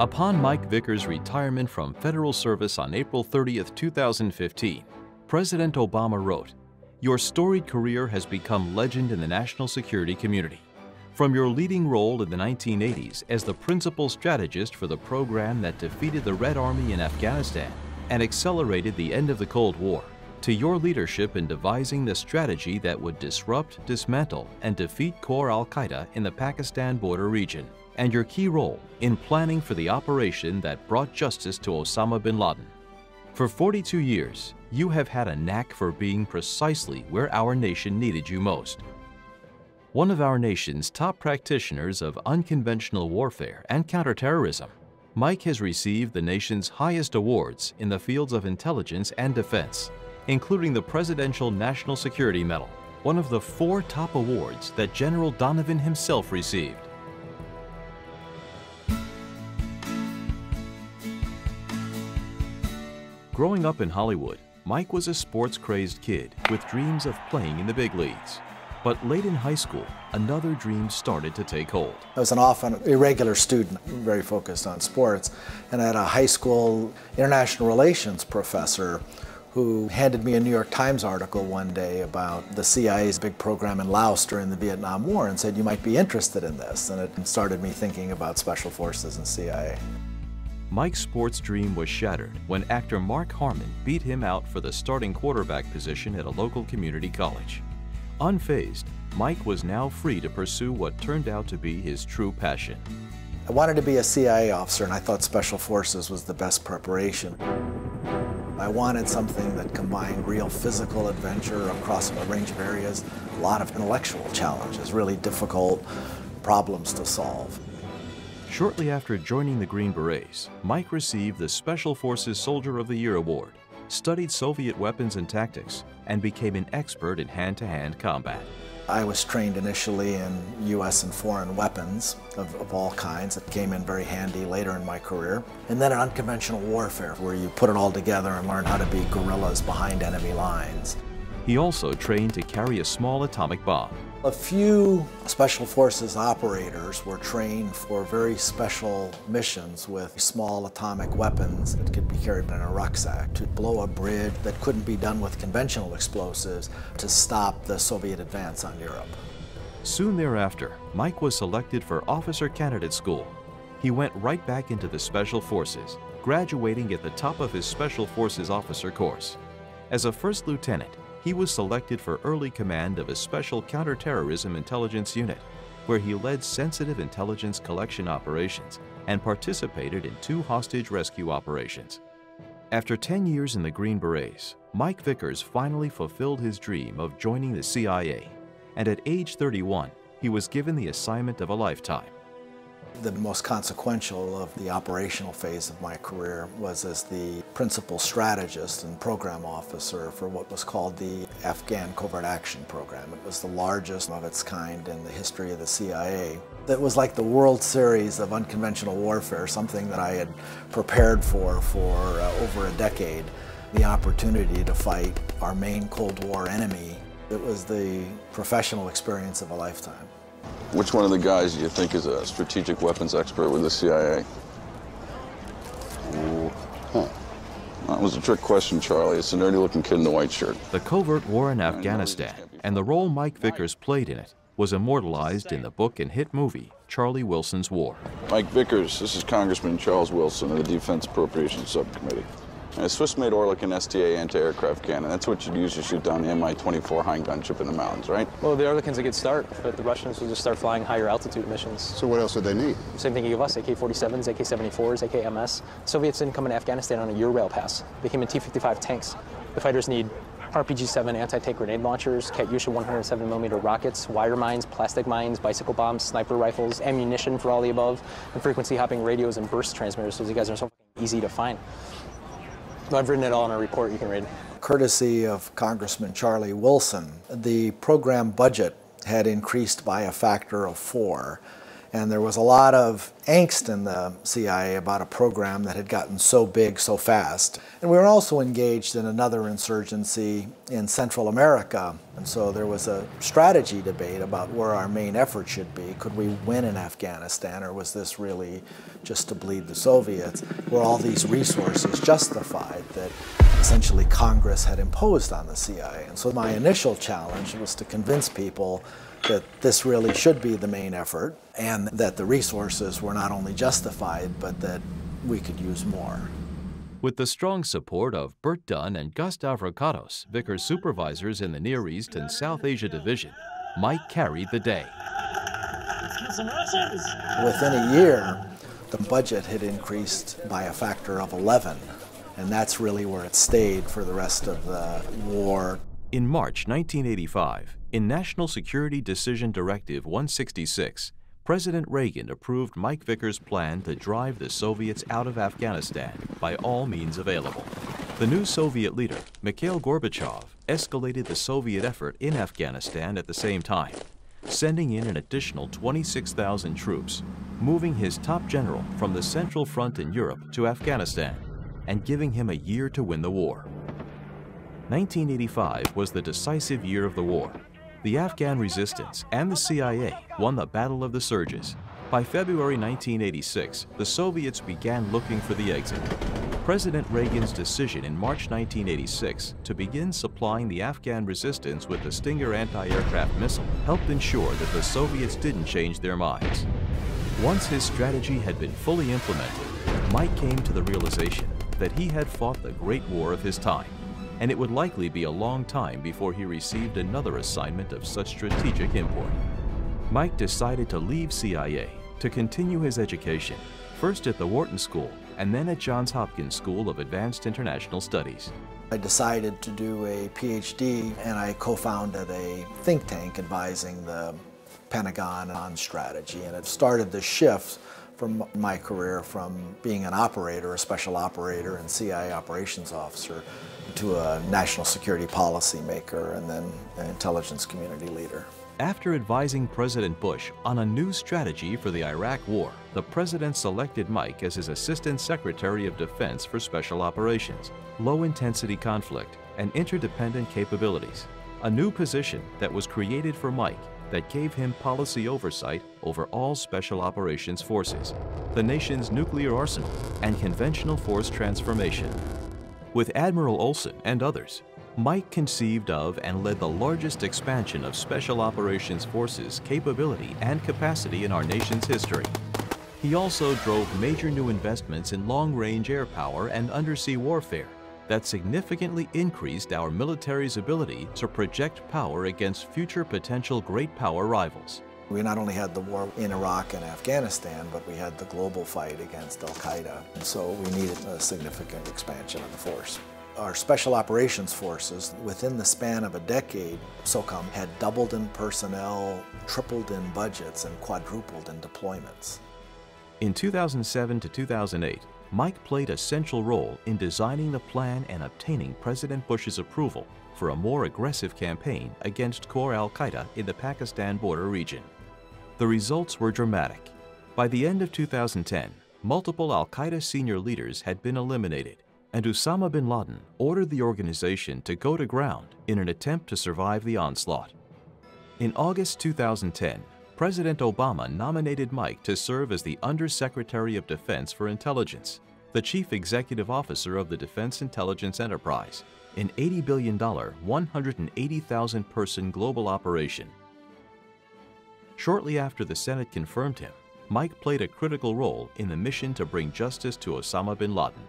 Upon Mike Vickers' retirement from federal service on April 30, 2015, President Obama wrote, Your storied career has become legend in the national security community. From your leading role in the 1980s as the principal strategist for the program that defeated the Red Army in Afghanistan and accelerated the end of the Cold War, to your leadership in devising the strategy that would disrupt, dismantle, and defeat core al-Qaeda in the Pakistan border region, and your key role in planning for the operation that brought justice to Osama bin Laden. For 42 years, you have had a knack for being precisely where our nation needed you most. One of our nation's top practitioners of unconventional warfare and counterterrorism, Mike has received the nation's highest awards in the fields of intelligence and defense, including the Presidential National Security Medal, one of the four top awards that General Donovan himself received. Growing up in Hollywood, Mike was a sports-crazed kid with dreams of playing in the big leagues. But late in high school, another dream started to take hold. I was an often irregular student, very focused on sports, and I had a high school international relations professor who handed me a New York Times article one day about the CIA's big program in Laos during the Vietnam War and said, you might be interested in this. And it started me thinking about special forces and CIA. Mike's sports dream was shattered when actor Mark Harmon beat him out for the starting quarterback position at a local community college. Unfazed, Mike was now free to pursue what turned out to be his true passion. I wanted to be a CIA officer and I thought Special Forces was the best preparation. I wanted something that combined real physical adventure across a range of areas, a lot of intellectual challenges, really difficult problems to solve. Shortly after joining the Green Berets, Mike received the Special Forces Soldier of the Year Award, studied Soviet weapons and tactics, and became an expert in hand-to-hand -hand combat. I was trained initially in U.S. and foreign weapons of, of, all kinds. It came in very handy later in my career. And then in unconventional warfare, where you put it all together and learn how to be guerrillas behind enemy lines. He also trained to carry a small atomic bomb. A few Special Forces operators were trained for very special missions with small atomic weapons that could be carried in a rucksack to blow a bridge that couldn't be done with conventional explosives to stop the Soviet advance on Europe. Soon thereafter, Mike was selected for Officer Candidate School. He went right back into the Special Forces, graduating at the top of his Special Forces officer course. As a first lieutenant, he was selected for early command of a special counterterrorism intelligence unit, where he led sensitive intelligence collection operations and participated in two hostage rescue operations. After 10 years in the Green Berets, Mike Vickers finally fulfilled his dream of joining the CIA, and at age 31, he was given the assignment of a lifetime the most consequential of the operational phase of my career was as the principal strategist and program officer for what was called the Afghan Covert Action Program. It was the largest of its kind in the history of the CIA. It was like the World Series of unconventional warfare, something that I had prepared for for uh, over a decade. The opportunity to fight our main Cold War enemy. It was the professional experience of a lifetime. Which one of the guys do you think is a strategic weapons expert with the CIA? Ooh, huh. That was a trick question, Charlie. It's a nerdy-looking kid in the white shirt. The covert war in Afghanistan and the role Mike Vickers played in it was immortalized in the book and hit movie, Charlie Wilson's War. Mike Vickers, this is Congressman Charles Wilson of the Defense Appropriations Subcommittee. A Swiss-made Oerlikon STA anti-aircraft cannon. That's what you'd use to shoot down the Mi-24 Hind gunship in the mountains, right? Well, the Oerlikon's a good start, but the Russians will just start flying higher altitude missions. So what else did they need? Same thing you give us, AK-47s, AK-74s, AKMS. Soviets didn't come into Afghanistan on a Eurail pass. They came in T-55 tanks. The fighters need RPG-7 anti-tank grenade launchers, Katyusha 107mm rockets, wire mines, plastic mines, bicycle bombs, sniper rifles, ammunition for all the above, and frequency hopping radios and burst transmitters, so these guys are so easy to find. I've written it all in a report you can read. Courtesy of Congressman Charlie Wilson, the program budget had increased by a factor of four. And there was a lot of angst in the CIA about a program that had gotten so big so fast. And we were also engaged in another insurgency in Central America. And so there was a strategy debate about where our main effort should be. Could we win in Afghanistan, or was this really just to bleed the Soviets? Were all these resources justified that essentially Congress had imposed on the CIA? And so my initial challenge was to convince people that this really should be the main effort and that the resources were not only justified, but that we could use more. With the strong support of Bert Dunn and Gust Avrakotos, Vickers supervisors in the Near East and South Asia Division, Mike carried the day. Within a year, the budget had increased by a factor of 11, and that's really where it stayed for the rest of the war. In March 1985, in National Security Decision Directive 166, President Reagan approved Mike Vickers' plan to drive the Soviets out of Afghanistan by all means available. The new Soviet leader, Mikhail Gorbachev, escalated the Soviet effort in Afghanistan at the same time, sending in an additional 26,000 troops, moving his top general from the Central Front in Europe to Afghanistan, and giving him a year to win the war. 1985 was the decisive year of the war, the Afghan resistance and the CIA won the Battle of the Surges. By February 1986, the Soviets began looking for the exit. President Reagan's decision in March 1986 to begin supplying the Afghan resistance with the Stinger anti-aircraft missile helped ensure that the Soviets didn't change their minds. Once his strategy had been fully implemented, Mike came to the realization that he had fought the great war of his time and it would likely be a long time before he received another assignment of such strategic import. Mike decided to leave CIA to continue his education, first at the Wharton School and then at Johns Hopkins School of Advanced International Studies. I decided to do a PhD and I co-founded a think tank advising the Pentagon on strategy and it started the shift from my career from being an operator, a special operator and CIA operations officer to a national security policy maker and then an intelligence community leader. After advising President Bush on a new strategy for the Iraq War, the President selected Mike as his Assistant Secretary of Defense for Special Operations, Low-Intensity Conflict, and Interdependent Capabilities, a new position that was created for Mike that gave him policy oversight over all Special Operations Forces, the nation's nuclear arsenal, and conventional force transformation. With Admiral Olson and others, Mike conceived of and led the largest expansion of Special Operations Forces capability and capacity in our nation's history. He also drove major new investments in long-range air power and undersea warfare that significantly increased our military's ability to project power against future potential great power rivals. We not only had the war in Iraq and Afghanistan, but we had the global fight against al-Qaeda. And so we needed a significant expansion of the force. Our Special Operations Forces, within the span of a decade, SOCOM had doubled in personnel, tripled in budgets, and quadrupled in deployments. In 2007 to 2008, Mike played a central role in designing the plan and obtaining President Bush's approval for a more aggressive campaign against core al-Qaeda in the Pakistan border region. The results were dramatic. By the end of 2010, multiple al-Qaeda senior leaders had been eliminated, and Osama bin Laden ordered the organization to go to ground in an attempt to survive the onslaught. In August 2010, President Obama nominated Mike to serve as the Undersecretary of Defense for Intelligence, the Chief Executive Officer of the Defense Intelligence Enterprise, an $80 billion, 180,000 person global operation Shortly after the Senate confirmed him, Mike played a critical role in the mission to bring justice to Osama bin Laden.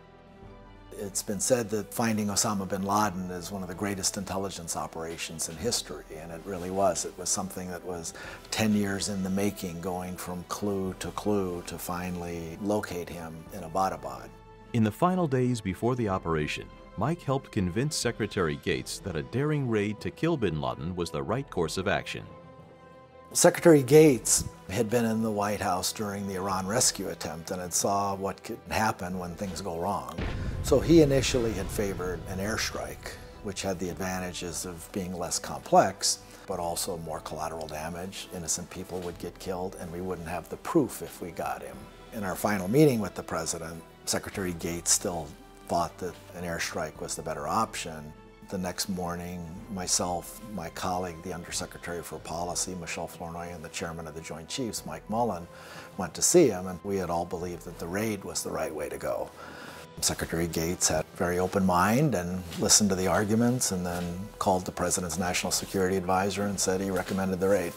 It's been said that finding Osama bin Laden is one of the greatest intelligence operations in history, and it really was. It was something that was 10 years in the making, going from clue to clue to finally locate him in Abbottabad. In the final days before the operation, Mike helped convince Secretary Gates that a daring raid to kill bin Laden was the right course of action. Secretary Gates had been in the White House during the Iran rescue attempt and had saw what could happen when things go wrong. So he initially had favored an airstrike, which had the advantages of being less complex, but also more collateral damage. Innocent people would get killed, and we wouldn't have the proof if we got him. In our final meeting with the president, Secretary Gates still thought that an airstrike was the better option. The next morning, myself, my colleague, the Undersecretary for Policy, Michelle Flournoy, and the chairman of the Joint Chiefs, Mike Mullen, went to see him, and we had all believed that the raid was the right way to go. Secretary Gates had a very open mind and listened to the arguments and then called the President's National Security Advisor and said he recommended the raid.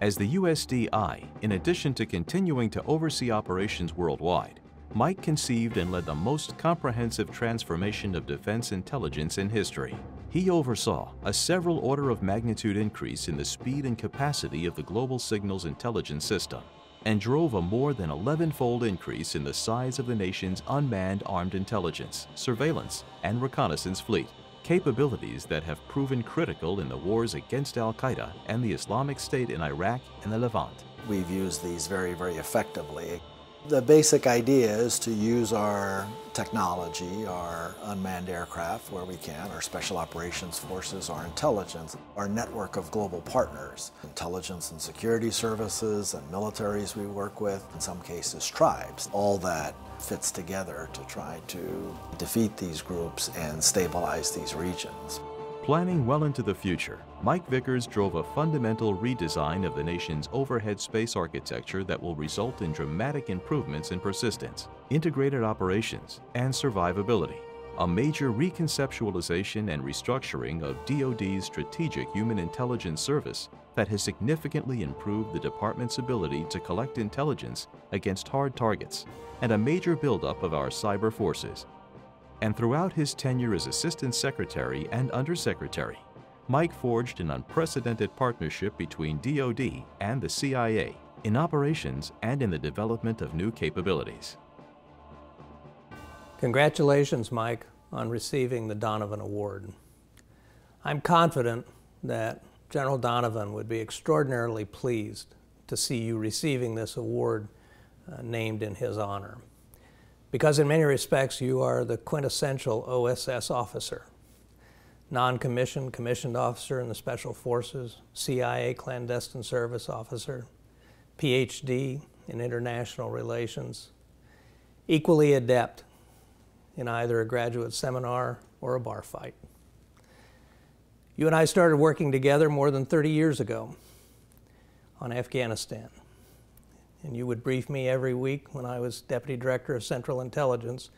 As the USDI, in addition to continuing to oversee operations worldwide, Mike conceived and led the most comprehensive transformation of defense intelligence in history. He oversaw a several order of magnitude increase in the speed and capacity of the global signals intelligence system and drove a more than 11-fold increase in the size of the nation's unmanned armed intelligence, surveillance, and reconnaissance fleet, capabilities that have proven critical in the wars against al-Qaeda and the Islamic State in Iraq and the Levant. We've used these very, very effectively. The basic idea is to use our technology, our unmanned aircraft where we can, our special operations forces, our intelligence, our network of global partners, intelligence and security services and militaries we work with, in some cases tribes. All that fits together to try to defeat these groups and stabilize these regions. Planning well into the future, Mike Vickers drove a fundamental redesign of the nation's overhead space architecture that will result in dramatic improvements in persistence, integrated operations, and survivability. A major reconceptualization and restructuring of DoD's Strategic Human Intelligence Service that has significantly improved the department's ability to collect intelligence against hard targets, and a major buildup of our cyber forces and throughout his tenure as Assistant Secretary and Undersecretary, Mike forged an unprecedented partnership between DoD and the CIA in operations and in the development of new capabilities. Congratulations, Mike, on receiving the Donovan Award. I'm confident that General Donovan would be extraordinarily pleased to see you receiving this award uh, named in his honor because in many respects you are the quintessential OSS officer. Non-commissioned, commissioned officer in the Special Forces, CIA clandestine service officer, PhD in international relations, equally adept in either a graduate seminar or a bar fight. You and I started working together more than 30 years ago on Afghanistan and you would brief me every week when I was Deputy Director of Central Intelligence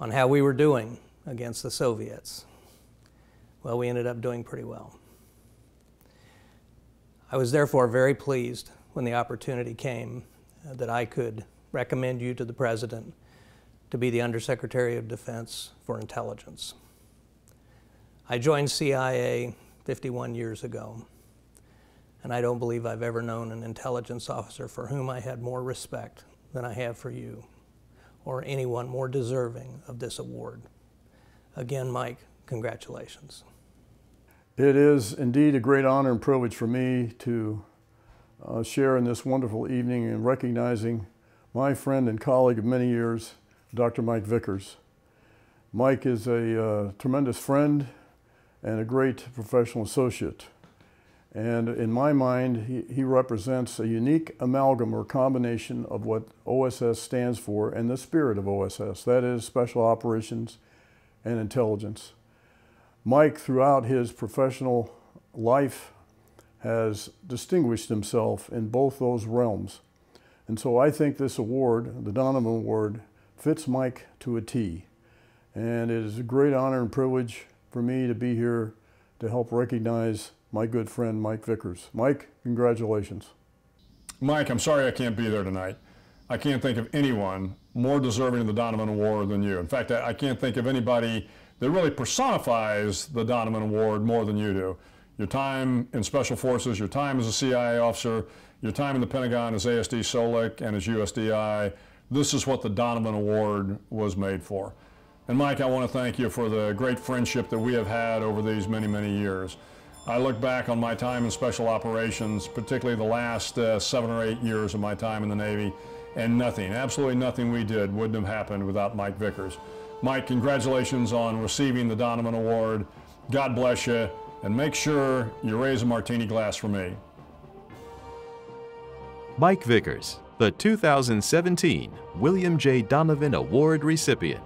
on how we were doing against the Soviets. Well, we ended up doing pretty well. I was therefore very pleased when the opportunity came uh, that I could recommend you to the President to be the Undersecretary of Defense for Intelligence. I joined CIA 51 years ago and I don't believe I've ever known an intelligence officer for whom I had more respect than I have for you, or anyone more deserving of this award. Again, Mike, congratulations. It is indeed a great honor and privilege for me to uh, share in this wonderful evening in recognizing my friend and colleague of many years, Dr. Mike Vickers. Mike is a uh, tremendous friend and a great professional associate. And in my mind, he, he, represents a unique amalgam or combination of what OSS stands for and the spirit of OSS. That is Special Operations and Intelligence. Mike, throughout his professional life, has distinguished himself in both those realms. And so I think this award, the Donovan Award, fits Mike to a T. And it is a great honor and privilege for me to be here to help recognize my good friend Mike Vickers. Mike, congratulations. Mike, I'm sorry I can't be there tonight. I can't think of anyone more deserving of the Donovan Award than you. In fact, I can't think of anybody that really personifies the Donovan Award more than you do. Your time in Special Forces, your time as a CIA officer, your time in the Pentagon as ASD SOLIC and as USDI, this is what the Donovan Award was made for. And Mike, I want to thank you for the great friendship that we have had over these many, many years. I look back on my time in special operations, particularly the last uh, seven or eight years of my time in the Navy, and nothing, absolutely nothing we did wouldn't have happened without Mike Vickers. Mike, congratulations on receiving the Donovan Award. God bless you, and make sure you raise a martini glass for me. Mike Vickers, the 2017 William J. Donovan Award recipient.